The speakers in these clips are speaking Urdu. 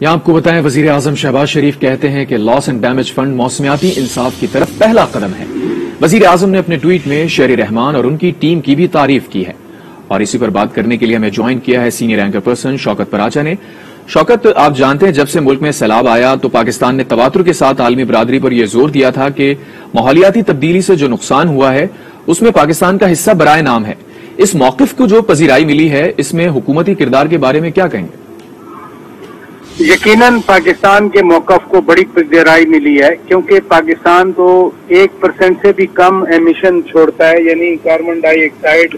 یہاں آپ کو بتائیں، وزیر اعظم شہباز شریف کہتے ہیں کہ لاس اینڈ ڈیمیج فنڈ موسمیاتی انصاف کی طرف پہلا قدم ہے۔ وزیر اعظم نے اپنے ٹویٹ میں شہری رحمان اور ان کی ٹیم کی بھی تعریف کی ہے۔ اور اسی پر بات کرنے کے لیے ہمیں جوائن کیا ہے senior anchor person Shaukat Paracha نے۔ شوکت، آپ جانتے ہیں، جب سے ملک میں سیلاب آیا تو پاکستان نے تواتر کے ساتھ عالمی برادری پر یہ زور دیا تھا کہ ماحولیاتی تبدیلی سے جو نقصان ہوا ہے، اس میں پاکستان کا حصہ برائے نام ہے۔ اس موقف کو جو پذیرائی ملی ہے، اس میں حکومتی کردار کے بارے میں کیا کہیں گے؟ یقیناً پاکستان کے موقف کو بڑی پذیرائی ملی ہے، کیونکہ پاکستان تو ایک پرسنٹ سے بھی کم ایمیشن چھوڑتا ہے یعنی کاربن ڈائی آکسائڈ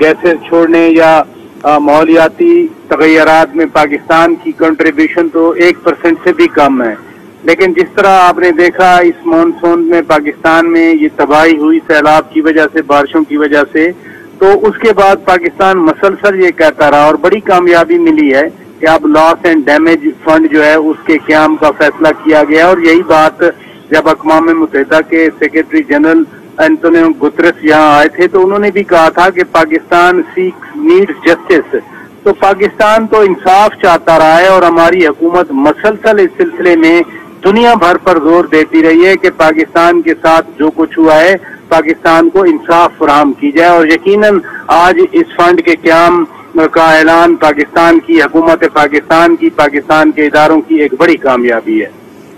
گیسز چھوڑنے یا ماحولیاتی تغیرات میں پاکستان کی کنٹریبیوشن تو ایک پرسنٹ سے بھی کم ہے۔ لیکن جس طرح آپ نے دیکھا، اس مانسون میں پاکستان میں یہ تباہی ہوئی سیلاب کی وجہ سے، بارشوں کی وجہ سے، تو اس کے بعد پاکستان مسلسل یہ کہتا رہا اور بڑی کامیابی ملی ہے۔ کہ اب لاس اینڈ ڈیمیج فنڈ جو ہے اس کے قیام کا فیصلہ کیا گیا اور یہی بات جب اقوام متحدہ کے سیکرٹری جنرل اینٹونیو گترس یہاں آئے تھے تو انہوں نے بھی کہا تھا کہ پاکستان سیک نیڈز جسٹس تو پاکستان تو انصاف چاہتا رہا ہے اور ہماری حکومت مسلسل اس سلسلے میں دنیا بھر پر زور دیتی رہی ہے کہ پاکستان کے ساتھ جو کچھ ہوا ہے، پاکستان کو انصاف فراہم کی جائے۔ اور یقیناً آج اس فنڈ کے قیام کا اعلان پاکستان کی حکومت پاکستان کی پاکستان کے اداروں کی ایک بڑی کامیابی ہے۔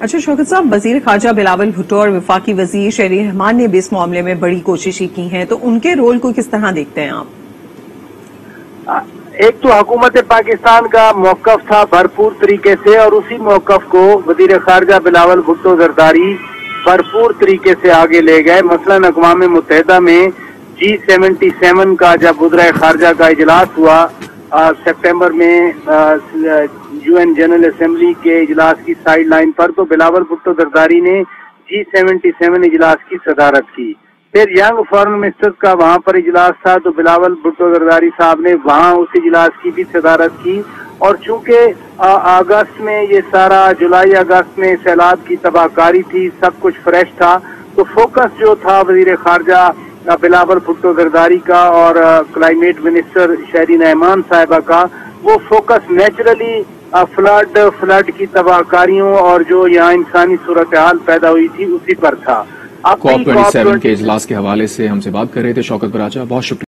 اچھا شوکت صاحب وزیر خارجہ بلاول بھٹو اور وفاقی وزیر شہری رحمان نے بھی اس معاملے میں بڑی کوششیں کی ہیں۔ تو ان کے رول کو کس طرح دیکھتے ہیں آپ؟ ایک تو حکومت پاکستان کا موقف تھا بھرپور طریقے سے اور اسی موقف کو وزیر خارجہ بلاول بھٹو زرداری بھرپور طریقے سے آگے لے گئے۔ مثلا اقوام متحدہ میں جی سیونٹی سیون کا جب وزرائے خارجہ کا اجلاس ہوا سپٹمبر میں یو این جنرل اسمبلی کے اجلاس کی سائیڈ لائن پر تو بلاول بھٹو زرداری نے جی سیونٹی سیون اجلاس کی صدارت کی۔ پھر ینگ فارن منسٹر کا وہاں پر اجلاس تھا تو بلاول بھٹو زرداری صاحب نے وہاں اس اجلاس کی بھی صدارت کی۔ اور چونکہ اگست میں یہ سارا، جولائی اگست میں سیلاب کی تباہ کاری تھی، سب کچھ فریش تھا، تو فوکس جو تھا وزیر خارجہ بلاول بھٹو زرداری کا اور کلائمیٹ منسٹر شہری نعمان صاحبہ کا وہ فوکس نیچرلی فلڈ فلڈ کی تباہ کاریوں اور جو یہاں انسانی صورتحال پیدا ہوئی تھی اسی پر تھا۔ کے اجلاس کے حوالے سے ہم سے بات کر رہے تھے شوکت براجہ بہت شکریہ۔